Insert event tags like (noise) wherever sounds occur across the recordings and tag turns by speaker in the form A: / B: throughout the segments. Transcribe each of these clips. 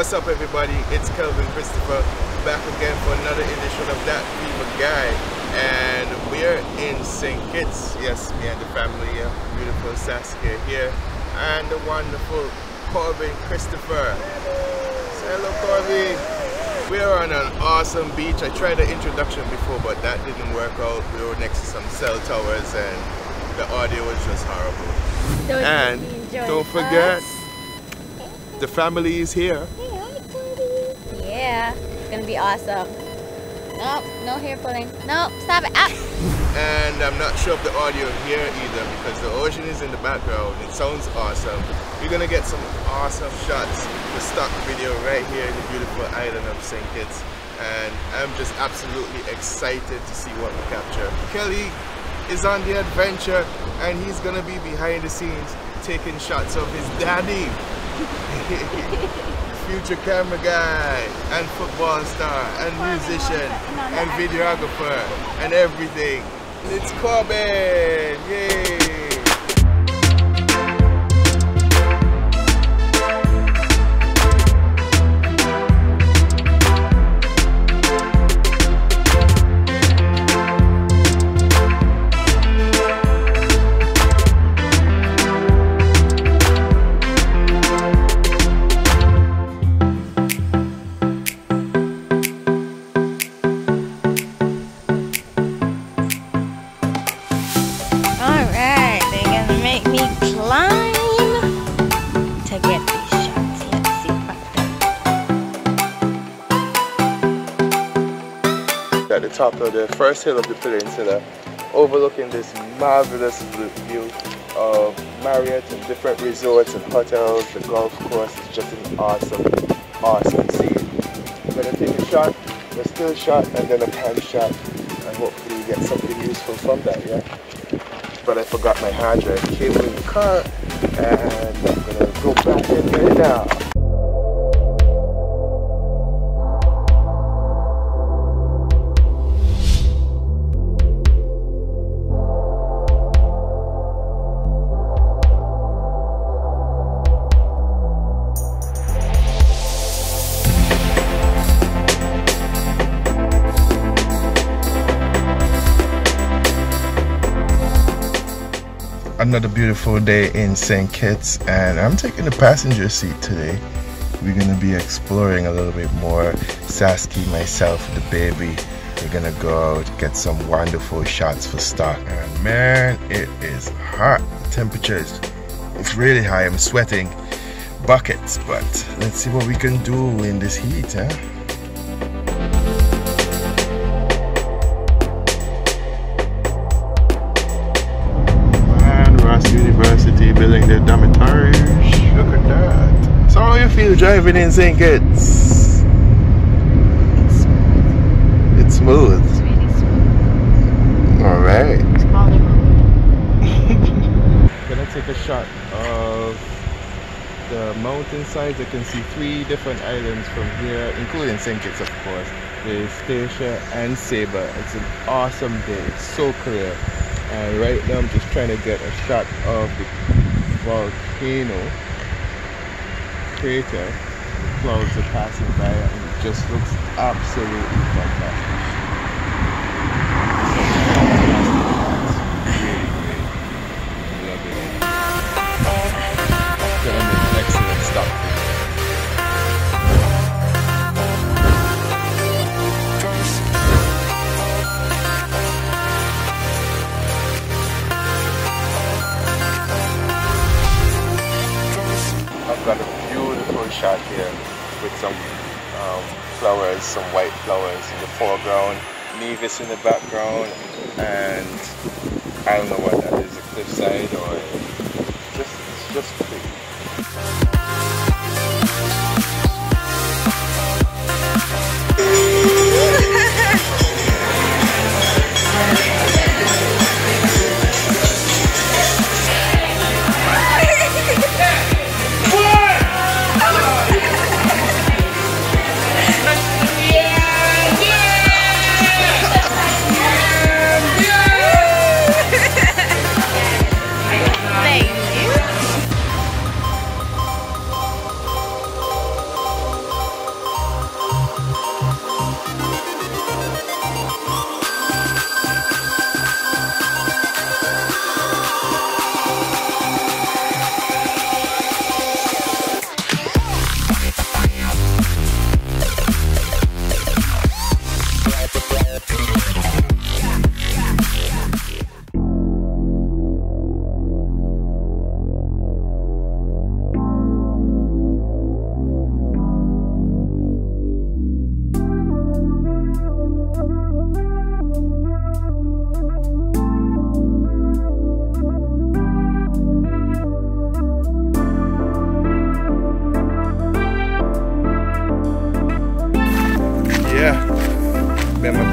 A: What's up everybody? It's Kelvin Christopher back again for another edition of Dat Viva Guy and we're in St. Kitts. Yes, me and the family here. Beautiful Saskia here and the wonderful Corbin Christopher. Say hello Corbin. We're on an awesome beach. I tried the introduction before but that didn't work out. We were next to some cell towers and the audio was just horrible.
B: Don't
A: and don't forget
B: us.
A: the family is here.
B: Yeah, it's gonna be awesome. Nope, no hair pulling. Nope, stop it. Ah.
A: and I'm not sure of the audio here either because the ocean is in the background. It sounds awesome. We're gonna get some awesome shots, the stock video right here in the beautiful island of St. Kitts. And I'm just absolutely excited to see what we capture. Kelly is on the adventure and he's gonna be behind the scenes taking shots of his daddy. (laughs) Future camera guy and football star and musician and videographer and everything. It's Corbin! Yay! At the top of the first hill of the peninsula, overlooking this marvelous view of Marriott and different resorts and hotels. The golf course is just an awesome, awesome scene. I'm gonna take a shot, a still shot, and then a pan shot, and hopefully get something useful from that, yeah? But I forgot my hard drive cable in the car, and I'm gonna go back in there now. Another beautiful day in St. Kitts and I'm taking the passenger seat today. We're gonna be exploring a little bit more. Sasky, myself, the baby. We're gonna go out, get some wonderful shots for stock. And man, it is hot. The temperature is it's really high. I'm sweating buckets, but let's see what we can do in this heat, huh? You feel driving in St. Kitts?
B: It's,
A: It's smooth.
B: it's really smooth.
A: Alright.
B: It's Hollywood. (laughs)
A: Gonna take a shot of the mountainsides. You can see three different islands from here, including St. Kitts of course. There's Statia and Saba. It's an awesome day. It's so clear. And right now I'm just trying to get a shot of the volcano crater. Clouds are passing by and it just looks absolutely fantastic. Flowers, some white flowers in the foreground, Nevis in the background, and I don't know what that is, a cliffside or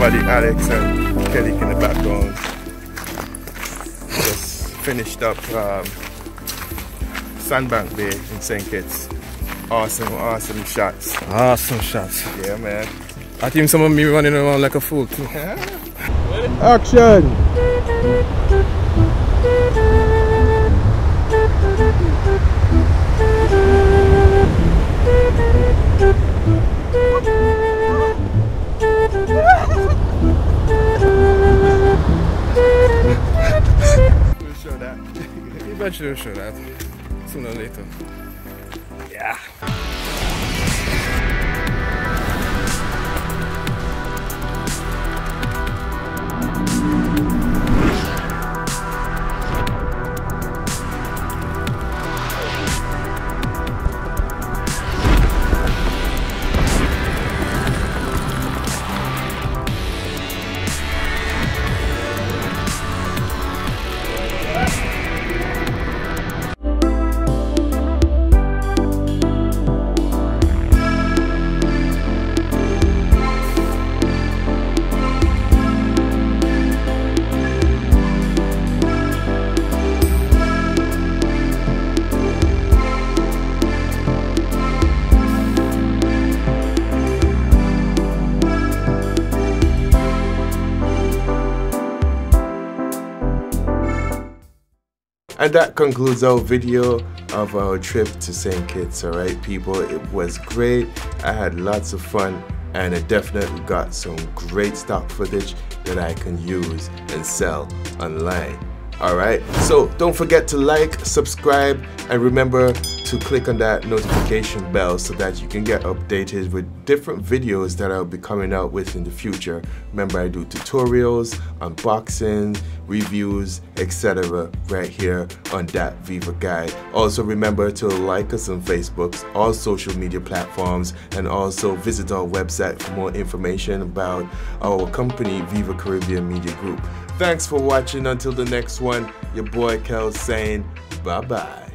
A: buddy Alex and Kelly in the background. Just finished up um, Sandbank Bay in St. Kitts. Awesome, awesome shots.
C: Awesome shots.
A: Yeah, man.
C: I think some of me running around like a fool too.
A: Action!
C: I becsülős rád. Szunalító. Yeah.
A: And that concludes our video of our trip to St. Kitts, alright people. It was great. I had lots of fun and I definitely got some great stock footage that I can use and sell online. Alright, so don't forget to like, subscribe, and remember to click on that notification bell so that you can get updated with different videos that I'll be coming out with in the future. Remember, I do tutorials, unboxing, reviews, etc. right here on Dat Viva Guy. Also, remember to like us on Facebook, all social media platforms, and also visit our website for more information about our company, Viva Caribbean Media Group. Thanks for watching. Until the next one, your boy Kel saying bye bye.